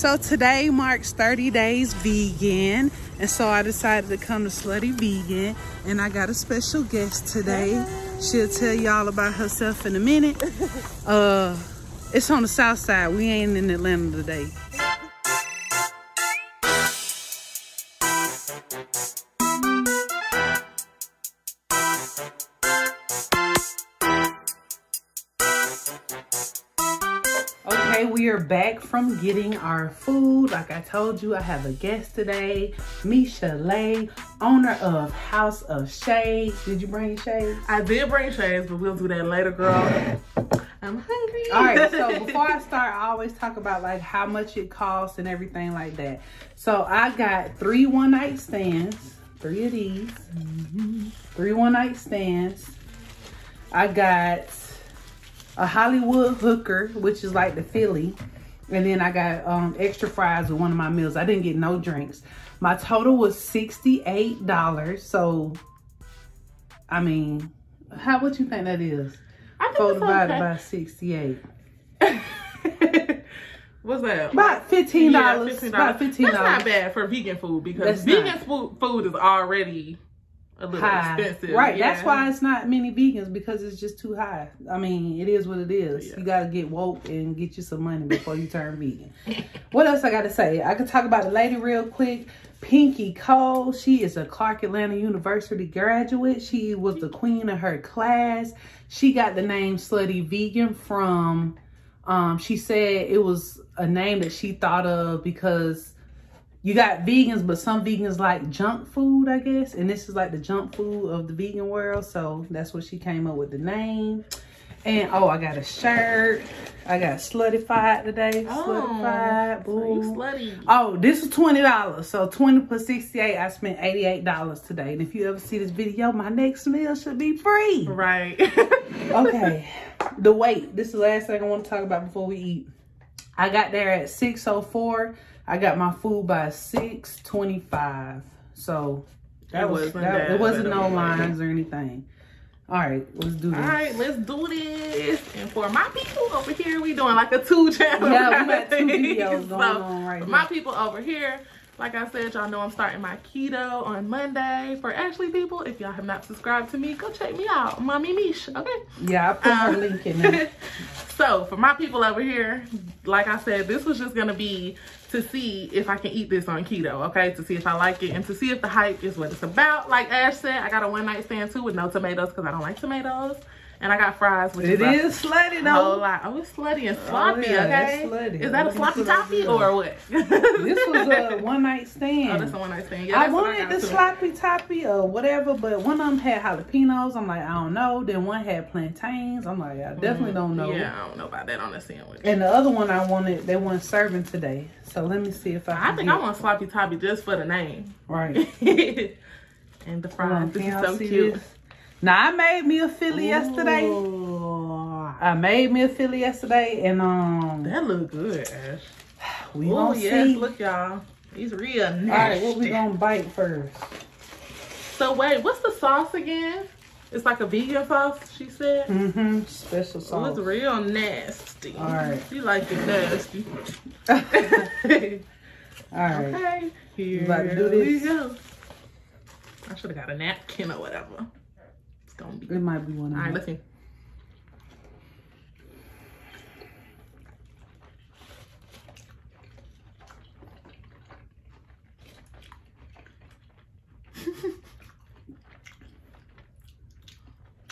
So today marks 30 days vegan. And so I decided to come to Slutty Vegan. And I got a special guest today. She'll tell y'all about herself in a minute. Uh, It's on the south side. We ain't in Atlanta today. We are back from getting our food. Like I told you, I have a guest today, Misha Lay, owner of House of Shades. Did you bring shades? I did bring shades, but we'll do that later, girl. I'm hungry. All right, so before I start, I always talk about like how much it costs and everything like that. So I got three one night stands, three of these, mm-hmm. three one night stands. I got a Hollywood hooker, which is like the Philly. And then I got um, extra fries with one of my meals. I didn't get no drinks. My total was $68. So, I mean, how what you think that is? I think Four divided okay. by 68. What's that? About $15. Yeah, $15. About $15. That's not bad for vegan food because That's vegan not. food, food is already a little high. expensive. Right. Yeah. That's why it's not many vegans because it's just too high. I mean, it is what it is. Yeah. You gotta get woke and get you some money before you turn vegan. what else I gotta say? I could talk about the lady real quick. Pinky Cole. She is a Clark Atlanta University graduate. She was the queen of her class. She got the name Slutty Vegan from um she said it was a name that she thought of because you got vegans, but some vegans like junk food, I guess. And this is like the junk food of the vegan world. So that's what she came up with the name. And oh, I got a shirt. I got sluttified today. sluttified. Oh, so you slutty. Oh, this is twenty dollars. So twenty per sixty-eight. I spent eighty-eight dollars today. And if you ever see this video, my next meal should be free. Right. Okay. the weight. This is the last thing I want to talk about before we eat. I got there at 604. I got my food by 625. So that It was wasn't that, it wasn't no lines or anything. All right, let's do this. All right, let's do this. And for my people over here, we doing like a two channel. Yeah, we kind got of two thing. videos going on right. My people over here, like I said, y'all know I'm starting my keto on Monday. For Ashley people, if y'all have not subscribed to me, go check me out, Mommy Mish. Okay. Yeah, I put her Um, link in there. so for my people over here, like I said, this was just gonna be to see if I can eat this on keto, okay? To see if I like it and to see if the hype is what it's about. Like Ash said, I got a one night stand too with no tomatoes because I don't like tomatoes. And I got fries, which It is is slutty whole though. lot. Oh, it's slutty and sloppy, yeah, that's okay? slutty. Is that a sloppy toppy or what? This was a one night stand. Oh, that's a one night stand. Yeah, I wanted got the too. sloppy toppy or whatever, but one of them had jalapenos. I'm like, I don't know. Then one had plantains. I'm like, I definitely don't know. Mm, Yeah, I don't know about that on a sandwich. And the other one I wanted, they weren't serving today. So let me see if I. I think I want sloppy toppy just for the name. right. and the fries. This is so cute. this? Now I made me a Philly yesterday. I made me a Philly yesterday, and um, That look good, Ash. we Oh gonna yes, see. look y'all. He's real nasty. All right, what we gonna bite first? So wait, what's the sauce again? It's like a vegan sauce, she said. Mm-hmm. Special sauce. it's sauce. real nasty. All right. She like it nasty. All right. okay. Here about to do we this? go. I should have got a napkin or whatever. Be. It might be one of All right, see.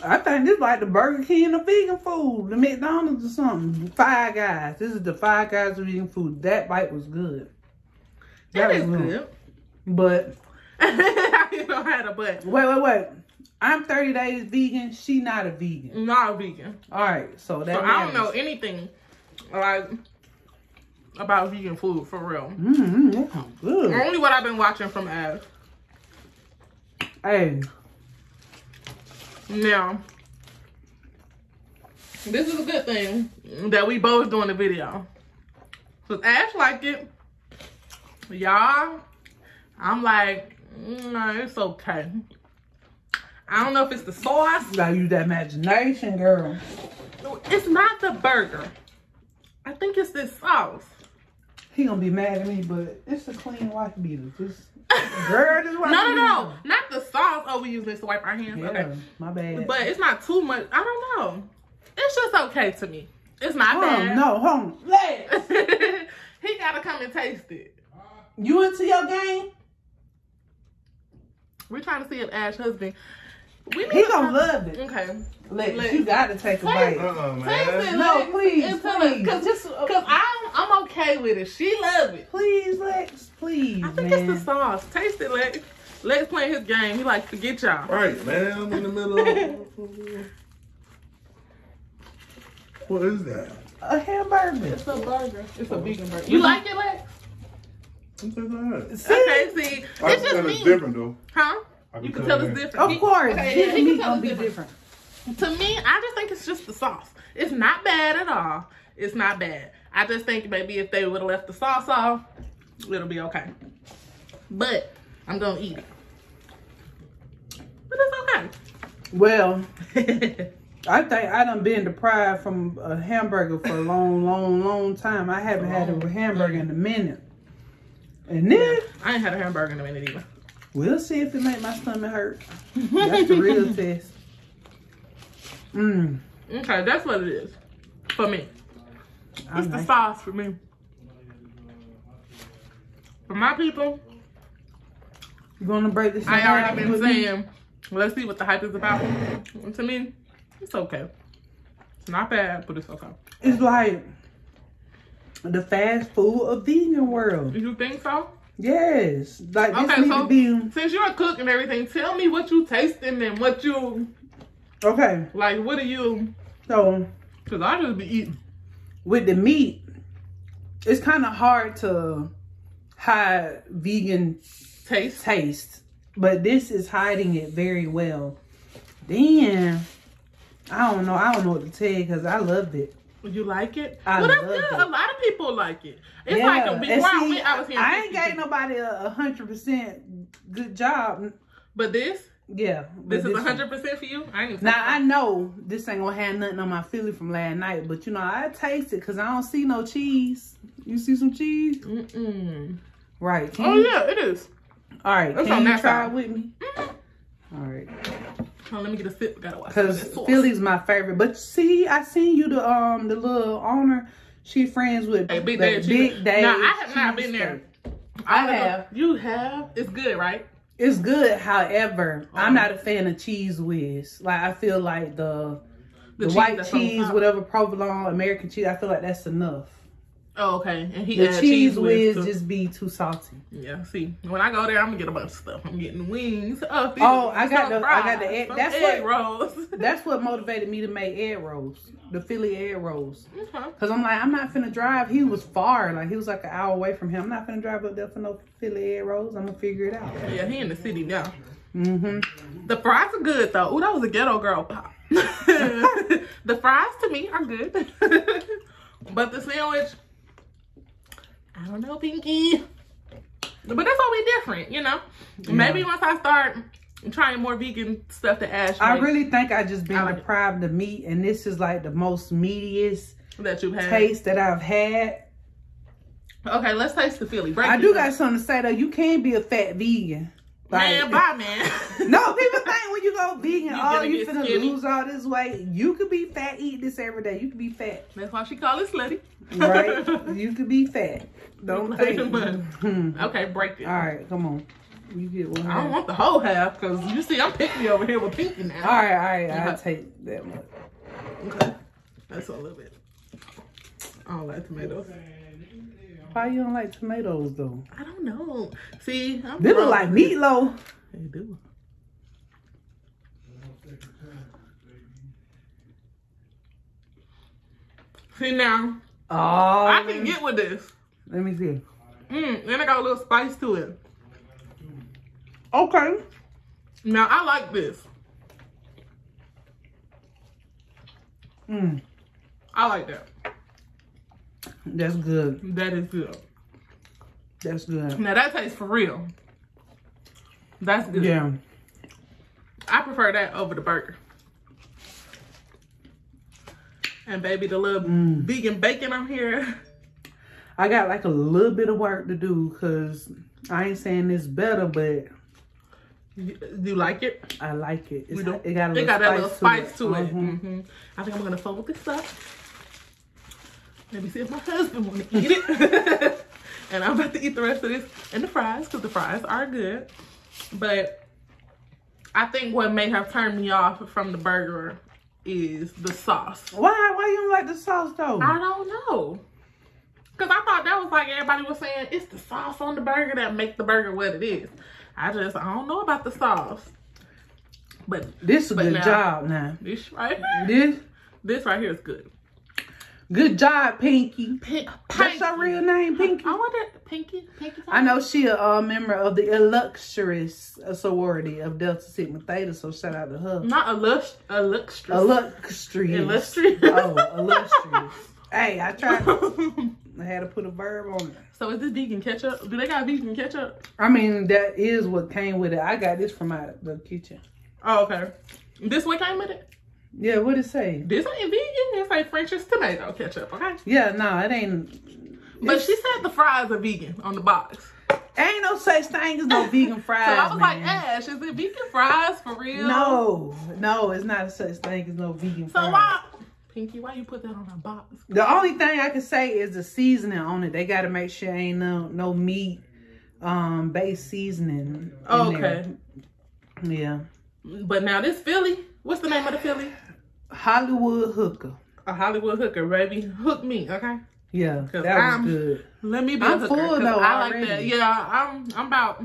I think this like the Burger King of vegan food, the McDonald's or something. Five Guys. This is the Five Guys of vegan food. That bite was good. That was is good. But I didn't know how to, but wait, wait, wait. I'm 30 days vegan. She not a vegan. not a vegan. All right, so that So I don't know anything like about vegan food for real. Mm-hmm, good. Only what I've been watching from Ash. Hey, Now, this is a good thing that we both doing the video. Cause Ash like it. Y'all, I'm like, mm, no, it's okay. I don't know if it's the sauce. you gotta use that imagination, girl. It's not the burger. I think it's this sauce. He gonna be mad at me, but it's a clean wife beater. Just girl, this No, no, no, not the sauce. Oh, we use this to wipe our hands. Yeah, Okay, my bad. but it's not too much. I don't know. It's just okay to me. It's not hold on, bad. no, hold on. He gotta come and taste it. you into your game? We're trying to see if Ash husband. We need He to- gonna love it. Okay. Lex, Lex. you gotta take a bite. Uh-uh, Taste it, man. No, Lex. please, It's please. Cause, Just- cause I'm I'm okay with it. She love it. Please, Lex, please, I think man. it's the sauce. Taste it, Lex. Lex playing his game. He likes to get y'all. Right, man. I'm in the middle of. What is that? a hamburger. It's a burger. It's a vegan burger. You like it, Lex? What's that? See? Okay, see, I it's can just tell me. different though. Huh? I You can tell it's different. Of course, okay, this yeah, he can meat tell gonna be different. different. To me, I just think it's just the sauce. It's not bad at all. It's not bad. I just think maybe if they would have left the sauce off, it'll be okay. But I'm gonna eat it. But it's okay. Well, I think I done been deprived from a hamburger for a long, long, long time. I haven't had a hamburger in a minute. And then okay. I ain't had a hamburger in a minute either. We'll see if it make my stomach hurt. That's the real test. Mmm. Okay, that's what it is for me. I It's the sauce for me. For my people, You gonna break this? I already been saying, let's see what the hype is about. To me, it's okay. It's not bad, but it's okay. It's like the fast food of vegan world. You think so? Yes, like this Okay, so be since you're a cook and everything, tell me what you tasting and what you okay. like. What are you? So Cause I just be eating. with the meat, it's kind of hard to hide vegan Taste. taste, but this is hiding it very well. Then I don't know. I don't know what to tell you because I loved it. You like it? I well, that's love good. it. A lot of people like it. It's like a before and I see, went, I was hearing I ain't gave nobody a hundred percent good job. But this, Yeah, this is hundred percent for you. I ain't. Now I know this ain't gonna have nothing on my Philly from last night, but you know I taste it because I don't see no cheese. You see some cheese, Mm-mm. right? Can Oh you- yeah, it is. All right, It's can you try side. it with me? Mhm. All right, Oh, let me get a sip. Gotta watch. sauce. Philly's my favorite. But see, I seen you the um the little owner. She friends with Hey, Big the Dave Big Dave. Now, I have not been there. I know. have. You have. It's good, right? It's good, however, I'm Um, not a fan of Cheez Whiz. Like I feel like the the, cheese white cheese, whatever provolone, American cheese. I feel like that's enough. Oh, okay. And he The add Cheez Whiz. whiz just be too salty. Yeah. See, when I go there, I'm gonna get a bunch of stuff. I'm getting wings. Oh, Oh, I got the- I got the egg- that's egg what- rolls. That's what motivated me to make egg rolls, the Philly egg rolls. okay. Cause I'm like, I'm not finna drive. He was far, like he was like an hour away from him. I'm not finna drive up there for no Philly egg rolls. I'm gonna figure it out. Yeah, he in the city now. Mm-hmm. The fries are good though. Ooh, that was a ghetto girl pop. the fries to me are good, but the sandwich, I don't know, Pinky. But that's always different, you know. Maybe once I start trying more vegan stuff to Ash, I really think I just been I like it. deprived of meat, and this is like the most meatiest that you've had. taste that I've had. Okay, let's taste the Philly. Break I do down. got something to say though. You can't be a fat vegan. Man, bye, man. No, people you go vegan, You oh, gonna you finna skinny? lose all this weight. You could be fat, eat this every day. You could be fat, That's why she call it slutty. right? you could be fat. Don't think. Okay, break it. All right, come on. You get one. I don't want the whole half because you see I'm picky over here with Pinky now. All right, all right. I'll take that much. Okay. That's a little bit. I don't like tomatoes. Why you don't like tomatoes though? I don't know. See, I'm They look like meatloaf. They do. See now, Oh, I can get with this. Let me see. Mm, and I got a little spice to it. Okay. Now I like this. Mm, I like that. that's good. That is good. That's good. Now that tastes for real. That's good. Yeah. I prefer that over the burger. And baby, the little Mm. vegan bacon I'm here. I got like a little bit of work to do because I ain't saying it's better, but You, you like it? I like it. It's, it got a It little got that little spice to it. Mhm. Mhm. I think I'm gonna fold this up. Let me see if my husband wanna eat it. and I'm about to eat the rest of this and the fries because the fries are good. But I think what may have turned me off from the burger is the sauce. Why? Why you don't like the sauce though? I don't know. Cause I thought that was like everybody was saying it's the sauce on the burger that make the burger what it is. I just I don't know about the sauce. But this is a good now- job now. this right here, This this right here is good. Good job, Pinky. Pink, That's your real name, Pinky. I wonder, Pinky, Pinky. I know she a uh, member of the illustrious sorority of Delta Sigma Theta, so shout out to her. Not illust, illustrious. Illustrious. Illustrious. Oh, illustrious. hey, I tried. I had to put a verb on it. so is this vegan ketchup? Do they got vegan ketchup? I mean, that is what came with it. I got this from out the kitchen. Oh, okay. This what came with it? Yeah, what it say? This ain't vegan. It's like French's tomato ketchup, okay? Yeah, no, it ain't. But she said the fries are vegan on the box. Ain't no such thing as no vegan fries. So I was like, man. Ash, is it vegan fries for real? No, no, it's not such thing as no vegan fries. So fries. why, Pinky? Why you put that on a box? The only thing I can say is the seasoning on it. They got to make sure ain't no no meat um based seasoning. in Oh, there. okay. Yeah. But now this Philly, what's the name of the Philly? Hollywood hooker. A Hollywood hooker, baby. Hook me, okay? Yeah, that was I'm- good. Let me be I'm hooker. full, though, I like that. Yeah, I'm. I'm about.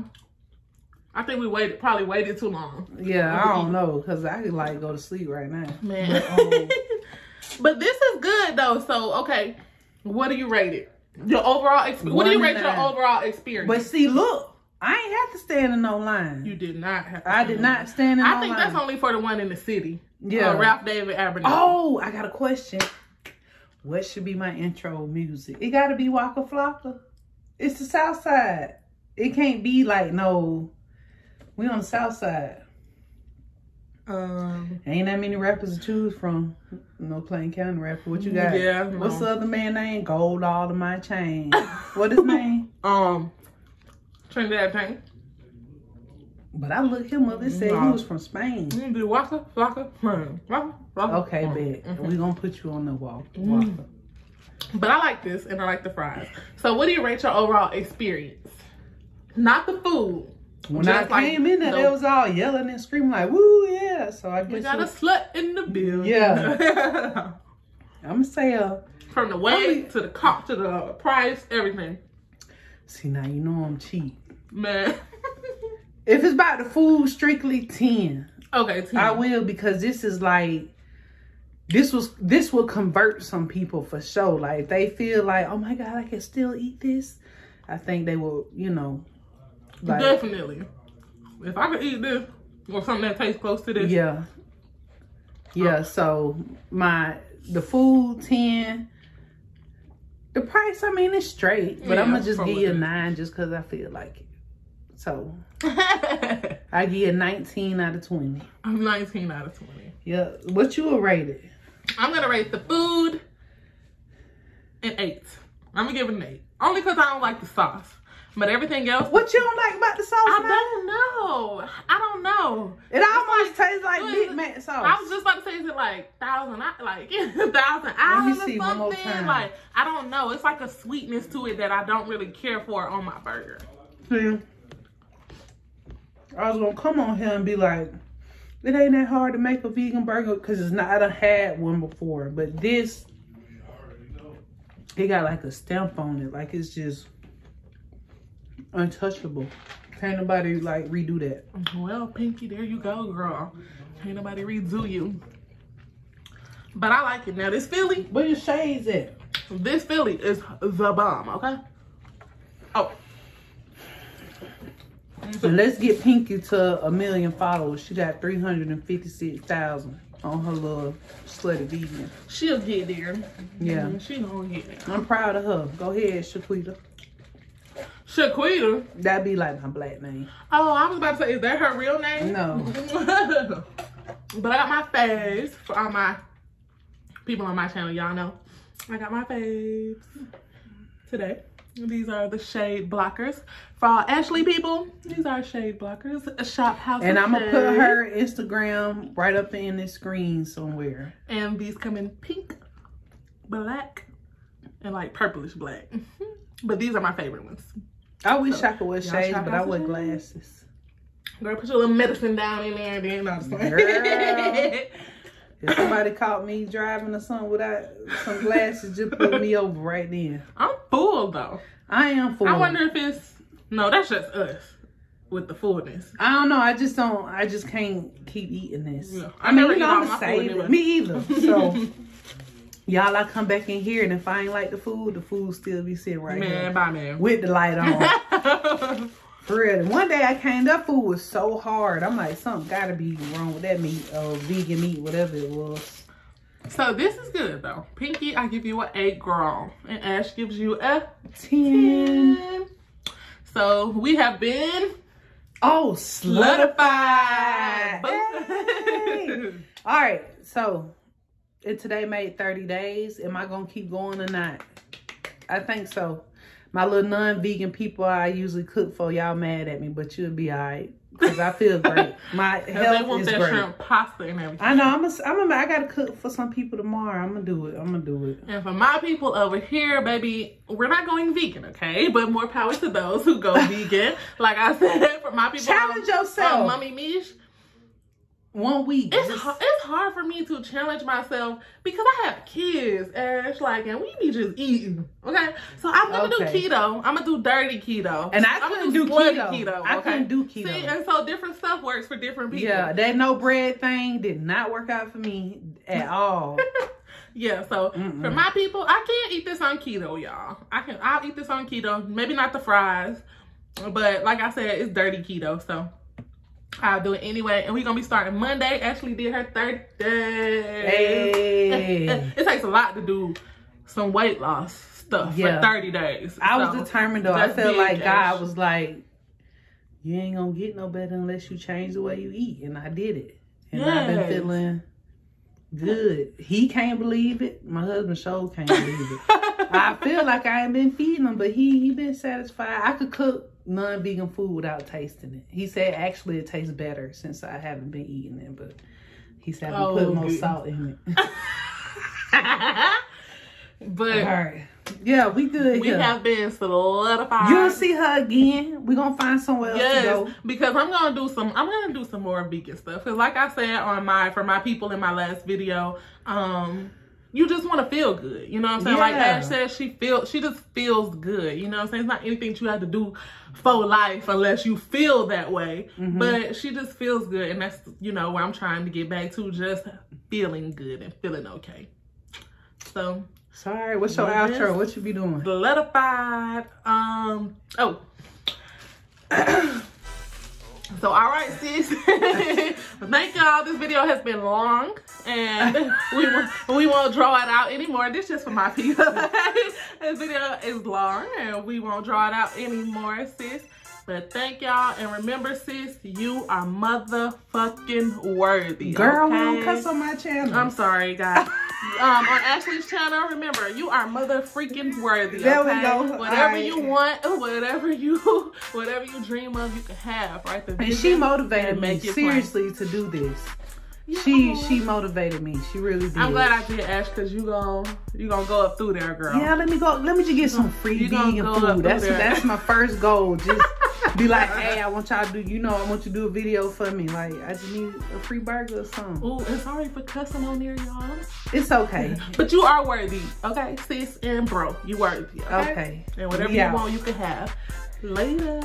I think we waited, probably waited too long, Yeah, I don't know because I could like go to sleep right now. man. But, um, but this is good though. So okay, what do you rate it? Your overall. What do you rate your overall experience? but see, look, I ain't have to stand in no line. you did not have. to I did not stand in I no think line. that's only for the one in the city. Yeah. Uh, Ralph David Abernathy. Oh, I got a question. What should be my intro music? It got to be Waka Flocka. It's the South Side. It can't be like no. We on the South Side. Um. Ain't that many rappers to choose from. No Plain County rapper. What you got? Yeah, What's no. the other man name? Gold all to my chain. what his name? Um. Trinidad Tank. But I looked him up. It said he was from Spain. You do Waka Flocka. Hmm. Waka Flocka. Okay, Hmm. bet. We gonna put you on the wall. Mm. But I like this and I like the fries. So what do you rate your overall experience? Not the food. When Just I like came in there, the- they was all yelling and screaming like, "Woo, yeah!" So I We guess got a slut in the building. Yeah. I'm gonna say, uh, From the weight to the cop to the price, everything. see now you know I'm cheap. Man. If it's about the food, strictly ten. okay, I will because this is like, this was this will convert some people for sure. Like if they feel like, oh my god, I can still eat this. I think they will, you know, like Definitely. If I could eat this or something that tastes close to this. yeah, yeah. So my the food ten. The price, I mean, it's straight, but I'm gonna just give you a nine just because I feel like it. So I get 19 out of 20. I'm 19 out of 20. Yeah, what you will rate it? I'm gonna rate the food an eight. I'm gonna give it an eight. Only because I don't like the sauce. But everything else, What you don't like about the sauce? I man? don't know. I don't know. It almost tastes like Big Mac sauce. I was just about to say, is it like thousand, I- like thousand see or something? Like I don't know. It's like a sweetness to it that I don't really care for on my burger. See, I was gonna come on here and be like, it ain't that hard to make a vegan burger because it's not. I done had one before, but this, it got like a stamp on it. Like it's just untouchable. Can't nobody like redo that. Well, Pinky, there you go, girl. Ain't nobody redo you. But I like it. Now this Philly, Where your shades at? this Philly is the bomb. Okay. Oh. Let's get Pinky to a million followers. She got 356,000 on her little slutty vegan. She'll get there. Yeah. Mhm, She gonna get there. I'm proud of her. Go ahead, Shaquita. Shaquita. That'd be like my black name. Oh, I was about to say, is that her real name? No. but I got my faves for all my people on my channel. Y'all know. I got my faves. today. These are the shade blockers. For all Ashley people, these are shade blockers. A shop house. And I'm gonna put her Instagram right up in the screen somewhere. And these come in pink, black, and like purplish black. Mm-hmm. but these are my favorite ones. I wish I could wear shades, but I wear glasses. Girl, put your little medicine down in there and then I'm just playing. Girl. If somebody caught me driving or something without some glasses, just put me over right then. I'm full though. I am full. I wonder if it's no, that's just us with the fullness. I don't know. I just don't. I just can't keep eating this. Yeah. I, I mean, never you know, all I'm my gonna food save anyway. it. Me either. So, y'all, I come back in here, and if I ain't like the food, the food still be sitting right Man, here bye man. with the light on. For real. One day I came, that food was so hard. I'm like, something gotta be wrong with that meat or vegan meat, whatever it was. So this is good though. Pinky, I give you an eight girl. And Ash gives you a Ten. 10. So we have been Oh, solidified. solidified. All right, so it today made 30 days. Am I gonna keep going or not? I think so. My little non-vegan people I usually cook for, y'all mad at me, but you'll be all right. Because I feel great. My Cause they health want is that great. shrimp pasta and everything. I know. I'm a, I'm a, I gotta cook for some people tomorrow. I'm gonna do it. I'm gonna do it. And for my people over here, baby, we're not going vegan, okay? But more power to those who go vegan. Like I said, for my people, Challenge on- yourself. on Mommy Mish, One week. it's Just- hard, it's hard for me to challenge myself because I have kids, Ash. Like, and we be just eating, okay? So I'm gonna Okay. do keto. I'm gonna do dirty keto, And I couldn't gonna do slutty keto. I couldn't do keto. See, and so different stuff works for different people. Yeah, that no bread thing did not work out for me at all. Yeah, so for Mm-mm. my people, I can't eat this on keto, y'all. I can I'll eat this on keto. Maybe not the fries. But like I said, it's dirty keto, so I'll do it anyway. And we're gonna be starting Monday. Ashley did her third day. Hey. it takes a lot to do some weight loss stuff Yeah. for 30 days. I was determined though. I felt like. God was like, You ain't gonna get no better unless you change the way you eat. And I did it. And I've been Yes. feeling good. He can't believe it. My husband sure can't believe it. I feel like I ain't been feeding him, but he he been satisfied. I could cook non-vegan food without tasting it. He said actually it tastes better since I haven't been eating it, but he said I Oh, put more salt in it. but All right. Yeah, we good we here. have been solidified. You'll see her again. We're gonna find somewhere else to go. because I'm gonna do some. I'm gonna do some more vegan stuff. Cause like I said on my for my people in my last video, um, you just want to feel good. You know what I'm saying? Like Yeah. Ash said, she feel she just feels good. You know what I'm saying? It's not anything you have to do for life unless you feel that way. Mm-hmm. But she just feels good, and that's you know where I'm trying to get back to, just feeling good and feeling okay. So Sorry, what's your Yes. outro? What you be doing? solidified. Um. Oh. so all right, sis. Thank y'all. This video has been long, and we won't, we won't draw it out anymore. This just for my people. this video is long, and we won't draw it out anymore, sis. But thank y'all, and remember, sis, you are motherfucking worthy. Girl, okay? don't cuss on my channel. I'm sorry, guys. Um, on Ashley's channel, remember, you are mother freaking worthy. There we okay? go. Whatever Alright. you want, whatever you, whatever you dream of, you can have. Right? The and she motivated me make it plain. seriously to do this. She she motivated me. She really did. I'm glad I did, Ash, because you gon' you gonna go up through there, girl. Yeah, let me go. Let me just get some free You vegan food. That's that's my first goal. Just be like, hey, I want y'all to do. You know, I want you to do a video for me. Like, I just need a free burger or something. Oh, and sorry for cussing on there, y'all. It's okay. But you are worthy, okay, sis and bro. You worthy, okay? Okay. And whatever We you want, you can have. Later.